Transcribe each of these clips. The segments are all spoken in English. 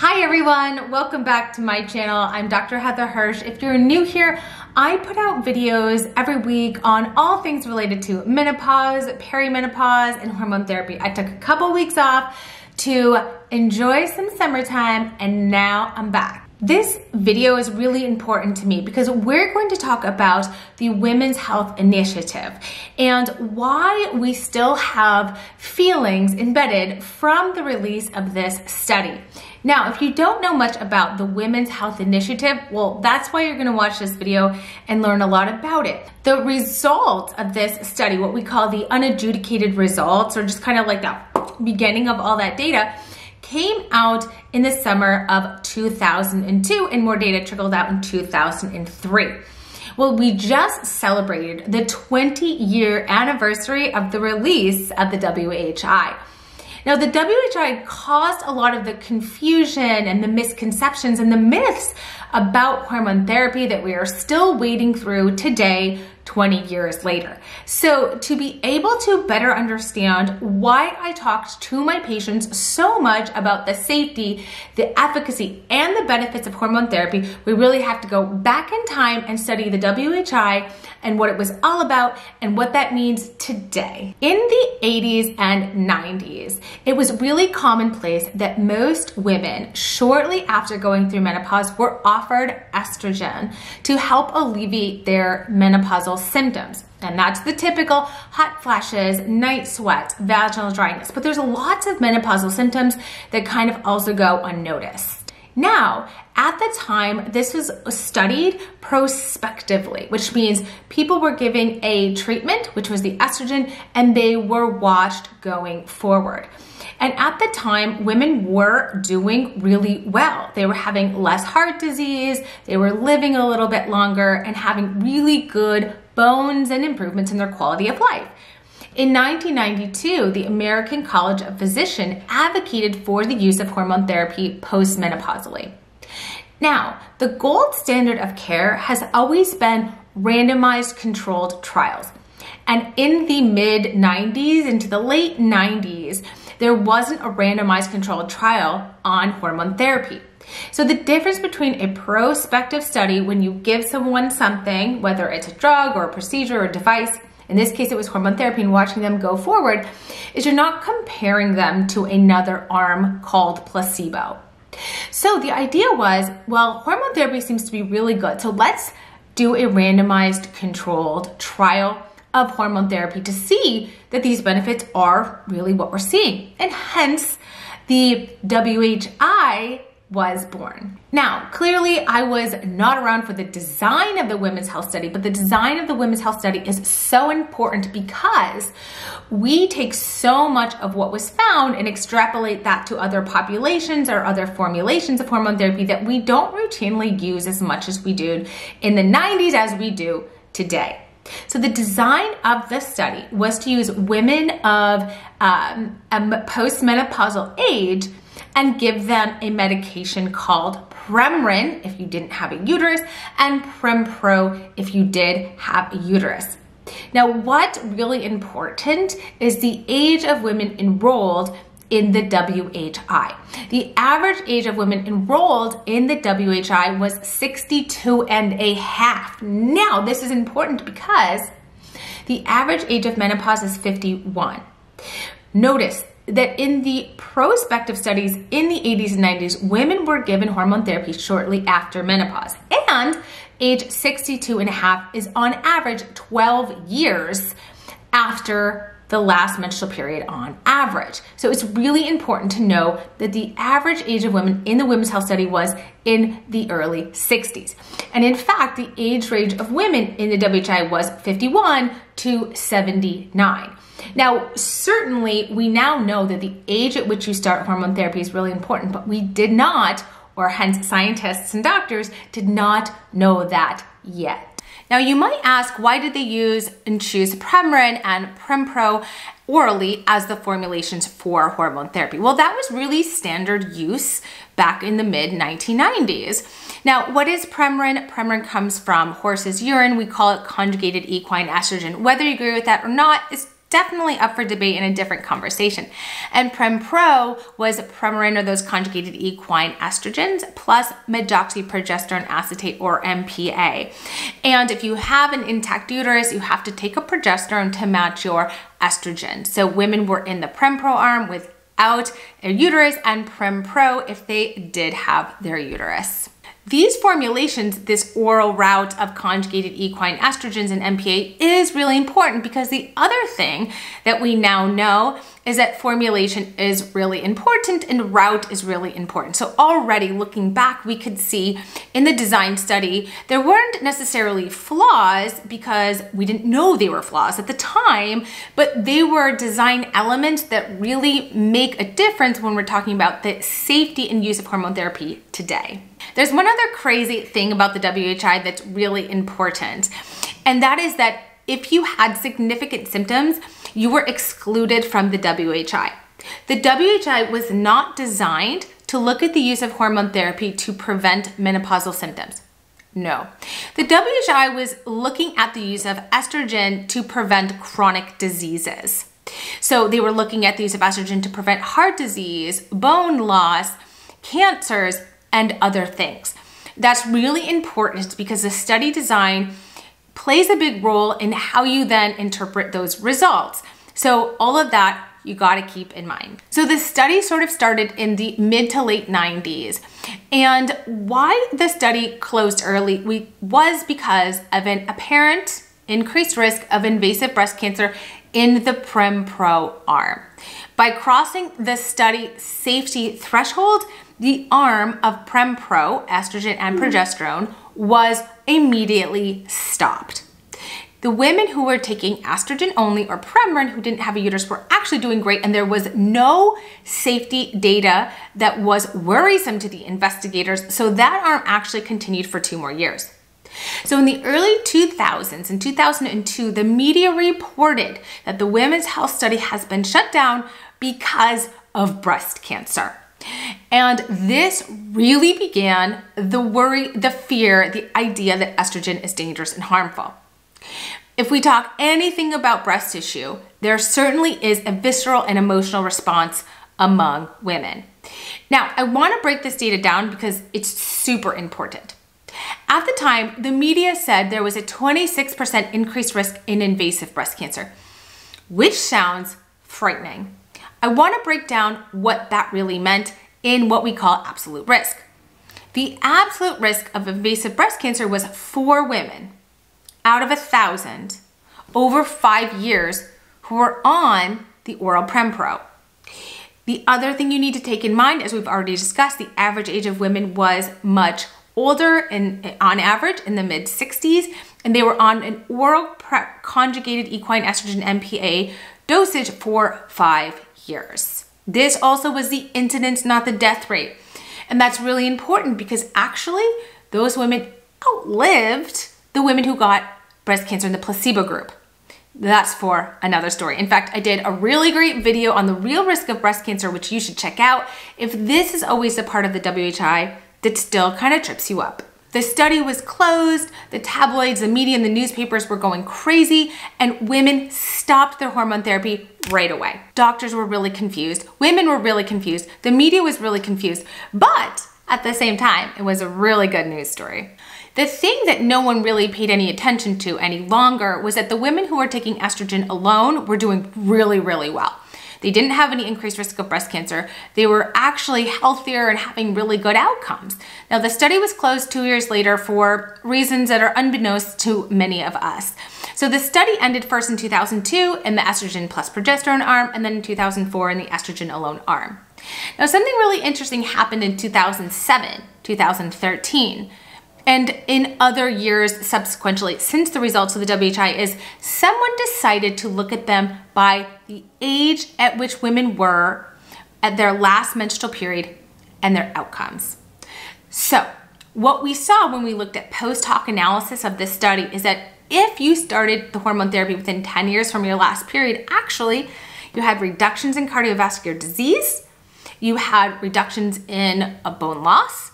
Hi everyone, welcome back to my channel. I'm Dr. Heather Hirsch. If you're new here, I put out videos every week on all things related to menopause, perimenopause, and hormone therapy. I took a couple weeks off to enjoy some summertime and now I'm back. This video is really important to me because we're going to talk about the Women's Health Initiative and why we still have feelings embedded from the release of this study. Now, if you don't know much about the Women's Health Initiative, well, that's why you're gonna watch this video and learn a lot about it. The results of this study, what we call the unadjudicated results, or just kind of like the beginning of all that data, came out in the summer of 2002 and more data trickled out in 2003. Well, we just celebrated the 20 year anniversary of the release of the WHI. Now, the WHI caused a lot of the confusion and the misconceptions and the myths about hormone therapy that we are still wading through today 20 years later. So to be able to better understand why I talked to my patients so much about the safety, the efficacy, and the benefits of hormone therapy, we really have to go back in time and study the WHI and what it was all about and what that means today. In the 80s and 90s, it was really commonplace that most women shortly after going through menopause were offered estrogen to help alleviate their menopausal symptoms. And that's the typical hot flashes, night sweats, vaginal dryness. But there's lots of menopausal symptoms that kind of also go unnoticed. Now, at the time, this was studied prospectively, which means people were giving a treatment, which was the estrogen, and they were watched going forward. And at the time, women were doing really well. They were having less heart disease, they were living a little bit longer, and having really good bones and improvements in their quality of life. In 1992, the American College of Physicians advocated for the use of hormone therapy postmenopausally. Now, the gold standard of care has always been randomized controlled trials. And in the mid 90s into the late 90s, there wasn't a randomized controlled trial on hormone therapy. So the difference between a prospective study when you give someone something, whether it's a drug or a procedure or a device, in this case it was hormone therapy and watching them go forward, is you're not comparing them to another arm called placebo. So the idea was, well, hormone therapy seems to be really good. So let's do a randomized controlled trial of hormone therapy to see that these benefits are really what we're seeing. And hence the WHI was born. Now, clearly I was not around for the design of the women's health study, but the design of the women's health study is so important because we take so much of what was found and extrapolate that to other populations or other formulations of hormone therapy that we don't routinely use as much as we did in the 90s as we do today. So the design of the study was to use women of um, a postmenopausal age and give them a medication called Premarin if you didn't have a uterus and Prempro if you did have a uterus. Now, what's really important is the age of women enrolled in the WHI. The average age of women enrolled in the WHI was 62 and a half. Now, this is important because the average age of menopause is 51. Notice that in the prospective studies in the 80s and 90s, women were given hormone therapy shortly after menopause. And age 62 and a half is on average 12 years after the last menstrual period on average. So it's really important to know that the average age of women in the Women's Health Study was in the early 60s. And in fact, the age range of women in the WHI was 51 to 79. Now, certainly we now know that the age at which you start hormone therapy is really important, but we did not, or hence scientists and doctors, did not know that yet. Now you might ask, why did they use and choose Premarin and Prempro orally as the formulations for hormone therapy? Well, that was really standard use back in the mid 1990s. Now, what is Premarin? Premarin comes from horse's urine. We call it conjugated equine estrogen. Whether you agree with that or not is definitely up for debate in a different conversation. And PremPro was Premarin or those conjugated equine estrogens plus medroxyprogesterone acetate or MPA. And if you have an intact uterus, you have to take a progesterone to match your estrogen. So women were in the PremPro arm without a uterus and PremPro if they did have their uterus. These formulations, this oral route of conjugated equine estrogens and MPA is really important because the other thing that we now know is that formulation is really important and route is really important. So already looking back, we could see in the design study, there weren't necessarily flaws because we didn't know they were flaws at the time, but they were design elements that really make a difference when we're talking about the safety and use of hormone therapy today. There's one other crazy thing about the WHI that's really important, and that is that if you had significant symptoms, you were excluded from the WHI. The WHI was not designed to look at the use of hormone therapy to prevent menopausal symptoms. No. The WHI was looking at the use of estrogen to prevent chronic diseases. So they were looking at the use of estrogen to prevent heart disease, bone loss, cancers, and other things. That's really important because the study design plays a big role in how you then interpret those results. So all of that you got to keep in mind. So the study sort of started in the mid to late 90s. And why the study closed early we, was because of an apparent increased risk of invasive breast cancer in the Prempro arm. By crossing the study safety threshold, the arm of Prempro, estrogen and hmm. progesterone, was immediately stopped. The women who were taking estrogen only or Premarin who didn't have a uterus were actually doing great and there was no safety data that was worrisome to the investigators. So that arm actually continued for two more years. So in the early 2000s, in 2002, the media reported that the Women's Health Study has been shut down because of breast cancer. And this really began the worry, the fear, the idea that estrogen is dangerous and harmful. If we talk anything about breast tissue, there certainly is a visceral and emotional response among women. Now, I want to break this data down because it's super important. At the time, the media said there was a 26% increased risk in invasive breast cancer, which sounds frightening. I want to break down what that really meant in what we call absolute risk. The absolute risk of invasive breast cancer was four women out of a thousand over five years who were on the oral Prempro. The other thing you need to take in mind, as we've already discussed, the average age of women was much older and on average in the mid 60s, and they were on an oral conjugated equine estrogen MPA dosage for five years. This also was the incidence, not the death rate. And that's really important because actually those women outlived the women who got breast cancer in the placebo group. That's for another story. In fact, I did a really great video on the real risk of breast cancer, which you should check out if this is always a part of the WHI that still kind of trips you up. The study was closed, the tabloids, the media, and the newspapers were going crazy, and women stopped their hormone therapy right away. Doctors were really confused, women were really confused, the media was really confused, but at the same time, it was a really good news story. The thing that no one really paid any attention to any longer was that the women who were taking estrogen alone were doing really, really well. They didn't have any increased risk of breast cancer. They were actually healthier and having really good outcomes. Now, the study was closed two years later for reasons that are unbeknownst to many of us. So the study ended first in 2002 in the estrogen plus progesterone arm, and then in 2004 in the estrogen alone arm. Now, something really interesting happened in 2007, 2013 and in other years subsequently since the results of the WHI is someone decided to look at them by the age at which women were at their last menstrual period and their outcomes. So what we saw when we looked at post hoc analysis of this study is that if you started the hormone therapy within 10 years from your last period, actually you had reductions in cardiovascular disease, you had reductions in a bone loss,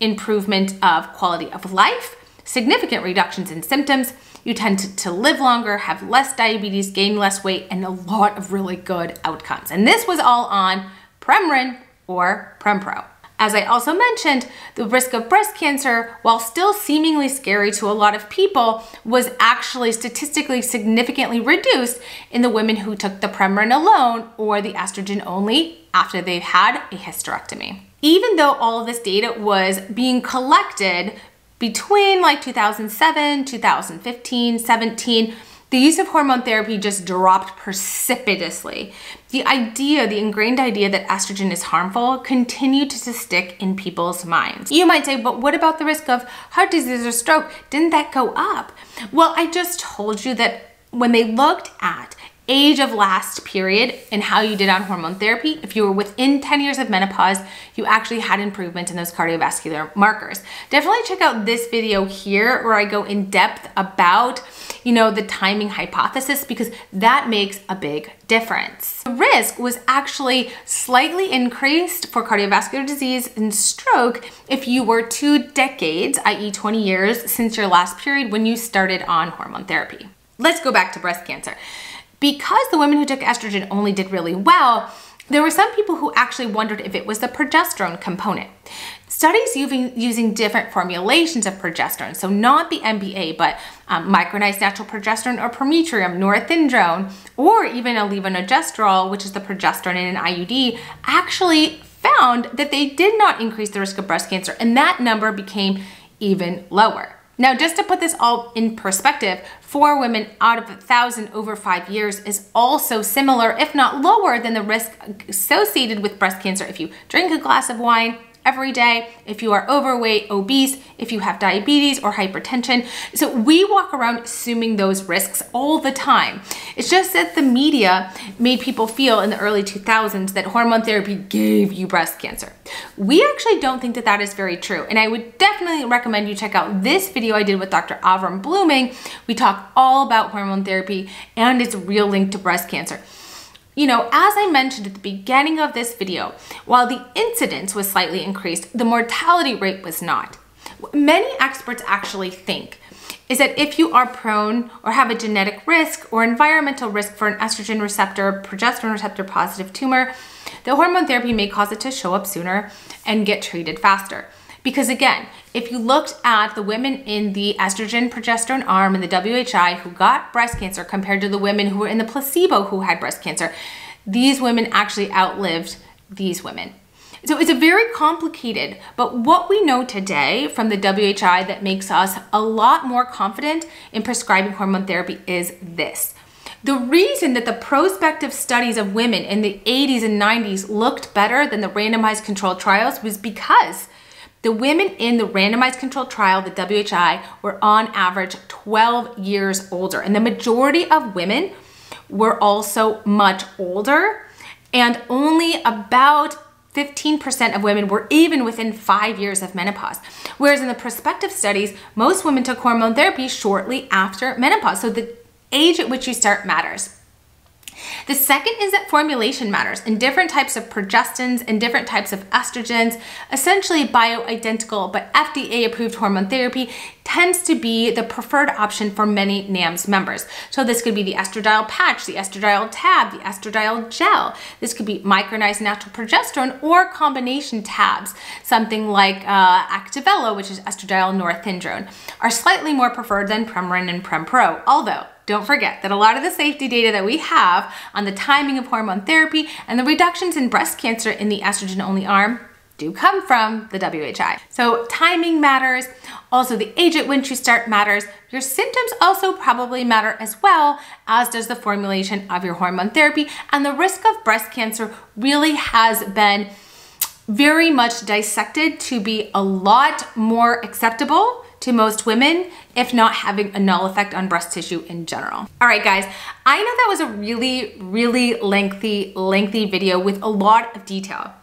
improvement of quality of life, significant reductions in symptoms. You tend to, to live longer, have less diabetes, gain less weight, and a lot of really good outcomes. And this was all on Premarin or Prempro. As I also mentioned, the risk of breast cancer, while still seemingly scary to a lot of people, was actually statistically significantly reduced in the women who took the Premarin alone or the estrogen only after they've had a hysterectomy. Even though all of this data was being collected between like 2007, 2015, 17, the use of hormone therapy just dropped precipitously. The idea, the ingrained idea that estrogen is harmful continued to stick in people's minds. You might say, but what about the risk of heart disease or stroke? Didn't that go up? Well, I just told you that when they looked at age of last period and how you did on hormone therapy, if you were within 10 years of menopause, you actually had improvement in those cardiovascular markers. Definitely check out this video here where I go in depth about you know, the timing hypothesis because that makes a big difference. The risk was actually slightly increased for cardiovascular disease and stroke if you were two decades, i.e. 20 years, since your last period when you started on hormone therapy. Let's go back to breast cancer. Because the women who took estrogen only did really well, there were some people who actually wondered if it was the progesterone component. Studies using, different formulations of progesterone, so not the MPA, but um, micronized natural progesterone or prometrium, norethindrone, or even a levonorgestrel, which is the progesterone in an IUD, actually found that they did not increase the risk of breast cancer, and that number became even lower. Now, just to put this all in perspective, four women out of a thousand over five years is also similar, if not lower, than the risk associated with breast cancer. If you drink a glass of wine, every day, if you are overweight, obese, if you have diabetes or hypertension. So we walk around assuming those risks all the time. It's just that the media made people feel in the early 2000s that hormone therapy gave you breast cancer. We actually don't think that that is very true. And I would definitely recommend you check out this video I did with Dr. Avrum Bluming. We talk all about hormone therapy and its real link to breast cancer. You know, as I mentioned at the beginning of this video, while the incidence was slightly increased, the mortality rate was not. Many experts actually think is that if you are prone or have a genetic risk or environmental risk for an estrogen receptor, progesterone receptor positive tumor, the hormone therapy may cause it to show up sooner and get treated faster. Because again, if you looked at the women in the estrogen progesterone arm in the WHI who got breast cancer compared to the women who were in the placebo who had breast cancer, these women actually outlived these women. So it's a very complicated, but what we know today from the WHI that makes us a lot more confident in prescribing hormone therapy is this. The reason that the prospective studies of women in the 80s and 90s looked better than the randomized controlled trials was because the women in the randomized controlled trial, the WHI, were on average 12 years older. And the majority of women were also much older. And only about 15% of women were even within five years of menopause. Whereas in the prospective studies, most women took hormone therapy shortly after menopause. So the age at which you start matters. The second is that formulation matters and different types of progestins and different types of estrogens, essentially bioidentical but FDA approved hormone therapy tends to be the preferred option for many NAMS members. So this could be the estradiol patch, the estradiol tab, the estradiol gel. This could be micronized natural progesterone or combination tabs, something like uh, Activella, which is estradiol norethindrone, are slightly more preferred than Premarin and Prempro, although don't forget that a lot of the safety data that we have on the timing of hormone therapy and the reductions in breast cancer in the estrogen only arm do come from the WHI. So timing matters. Also the age at which you start matters. Your symptoms also probably matter as well, as does the formulation of your hormone therapy. And the risk of breast cancer really has been very much dissected to be a lot more acceptable to most women, if not having a null effect on breast tissue in general. All right, guys, I know that was a really, really lengthy, lengthy video with a lot of detail.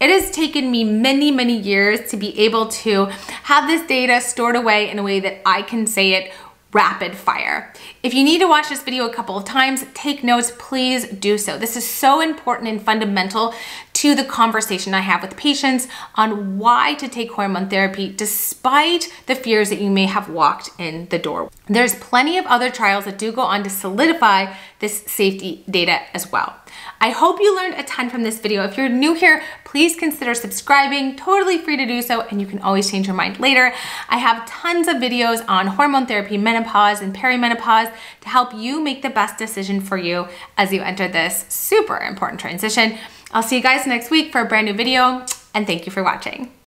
It has taken me many, many years to be able to have this data stored away in a way that I can say it rapid fire. If you need to watch this video a couple of times, take notes, please do so. This is so important and fundamental to the conversation I have with patients on why to take hormone therapy despite the fears that you may have walked in the door. There's plenty of other trials that do go on to solidify this safety data as well. I hope you learned a ton from this video. If you're new here, please consider subscribing, totally free to do so, and you can always change your mind later. I have tons of videos on hormone therapy, menopause, and perimenopause to help you make the best decision for you as you enter this super important transition. I'll see you guys next week for a brand new video, and thank you for watching.